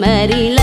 Marila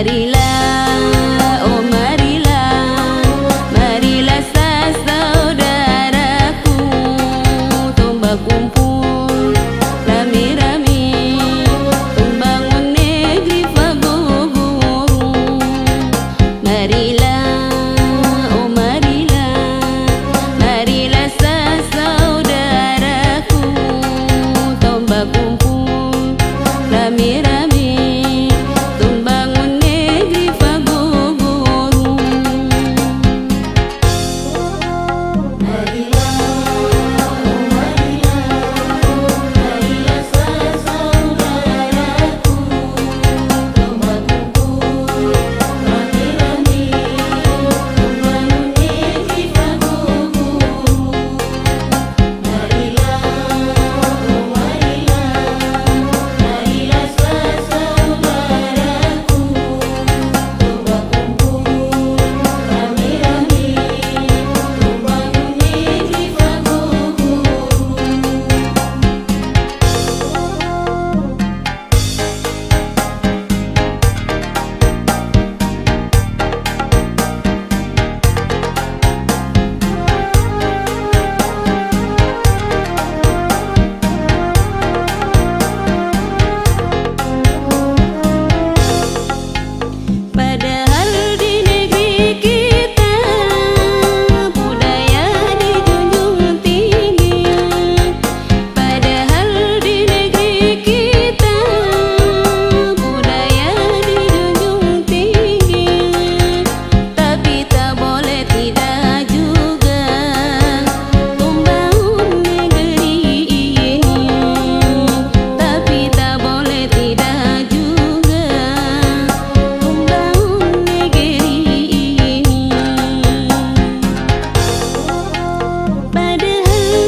Marilah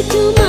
to